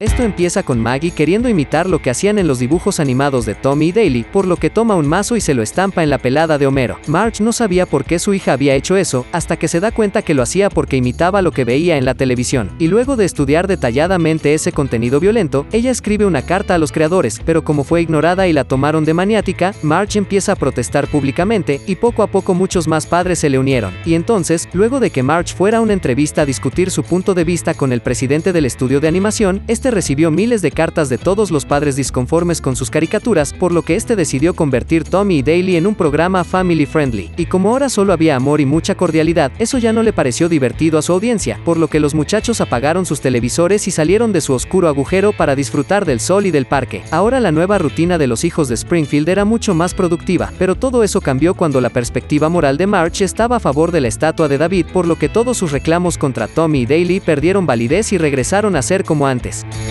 Esto empieza con Maggie queriendo imitar lo que hacían en los dibujos animados de Tommy y Daly, por lo que toma un mazo y se lo estampa en la pelada de Homero. Marge no sabía por qué su hija había hecho eso, hasta que se da cuenta que lo hacía porque imitaba lo que veía en la televisión. Y luego de estudiar detalladamente ese contenido violento, ella escribe una carta a los creadores, pero como fue ignorada y la tomaron de maniática, Marge empieza a protestar públicamente, y poco a poco muchos más padres se le unieron. Y entonces, luego de que Marge fuera a una entrevista a discutir su punto de vista con el presidente del estudio de animación, este recibió miles de cartas de todos los padres disconformes con sus caricaturas, por lo que este decidió convertir Tommy y Daily en un programa family friendly. Y como ahora solo había amor y mucha cordialidad, eso ya no le pareció divertido a su audiencia, por lo que los muchachos apagaron sus televisores y salieron de su oscuro agujero para disfrutar del sol y del parque. Ahora la nueva rutina de los hijos de Springfield era mucho más productiva, pero todo eso cambió cuando la perspectiva moral de March estaba a favor de la estatua de David, por lo que todos sus reclamos contra Tommy y Daly perdieron validez y regresaron a ser como antes.